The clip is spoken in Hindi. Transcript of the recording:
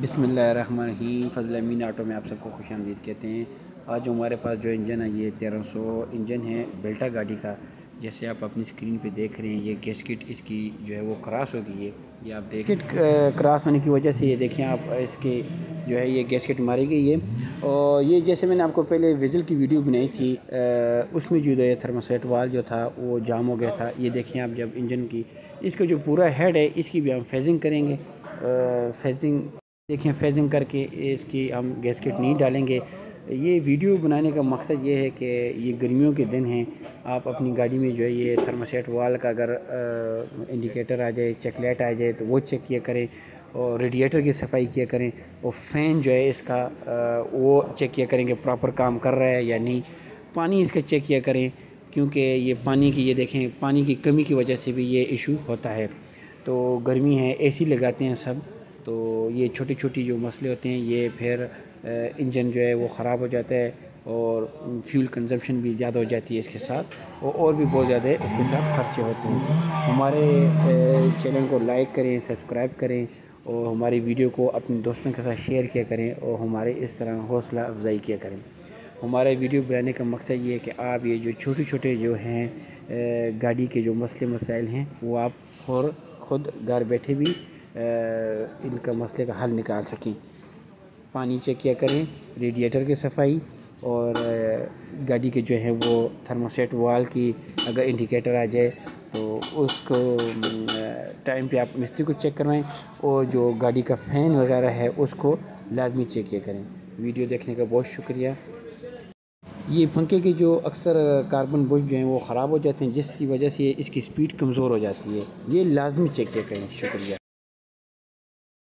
बिसमीम फ़जल अमीन आटो में आप सबको खुश आमदीद कहते हैं। आज हमारे पास जो इंजन है, ये तेरह सौ इंजन है, बेल्टा गाड़ी का। जैसे आप अपनी स्क्रीन पे देख रहे हैं, ये गैसकिट इसकी जो है वो क्रॉस हो गई है। ये आप देख क्रॉस होने की वजह से ये देखें आप, इसके जो है ये गैसकिट मारी गई है। और ये जैसे मैंने आपको पहले विज़ल की वीडियो बनाई थी उसमें जो है थर्मोसेट वाल जो था, वो जाम हो गया था। ये देखें आप जब इंजन की, इसका जो पूरा हेड है, इसकी भी हम फेजिंग करेंगे। फेजिंग देखें फेजिंग करके इसकी हम गैसकेट नहीं डालेंगे। ये वीडियो बनाने का मकसद ये है कि ये गर्मियों के दिन हैं। आप अपनी गाड़ी में जो है ये थर्मासेट वाल का अगर इंडिकेटर आ जाए चेकलेट आ जाए तो वो चेक किया करें और रेडिएटर की सफ़ाई किया करें और फ़ैन जो है इसका आ, वो चेक किया करें कि प्रॉपर काम कर रहा है या नहीं। पानी इसका चेक किया करें क्योंकि ये पानी की ये देखें पानी की कमी की वजह से भी ये इशू होता है। तो गर्मी है एसी लगाते हैं सब। तो ये छोटी छोटी जो मसले होते हैं, ये फिर इंजन जो है वो ख़राब हो जाता है और फ्यूल कंजम्पशन भी ज़्यादा हो जाती है इसके साथ और और भी बहुत ज़्यादा इसके साथ खर्चे होते हैं। हमारे चैनल को लाइक करें, सब्सक्राइब करें और हमारी वीडियो को अपने दोस्तों के साथ शेयर किया करें और हमारे इस तरह हौसला अफजाई किया करें। हमारे वीडियो बनाने का मकसद ये है कि आप ये जो छोटे छोटे जो हैं गाड़ी के जो मसले मसाइल हैं, वो आप और ख़ुद घर बैठे भी इनका मसले का हल निकाल सकें। पानी चेक किया करें रेडिएटर की सफ़ाई और गाड़ी के जो है वो थर्मोसेट वाल की अगर इंडिकेटर आ जाए तो उसको टाइम पे आप मिस्त्री को चेक करवाएँ और जो गाड़ी का फ़ैन वगैरह है उसको लाजमी चेक किया करें। वीडियो देखने का बहुत शुक्रिया। ये पंखे के जो अक्सर कार्बन बुश जो हैं वो ख़राब हो जाते हैं, जिसकी वजह से इसकी स्पीड कमज़ोर हो जाती है। ये लाजमी चेक किया करें। शुक्रिया।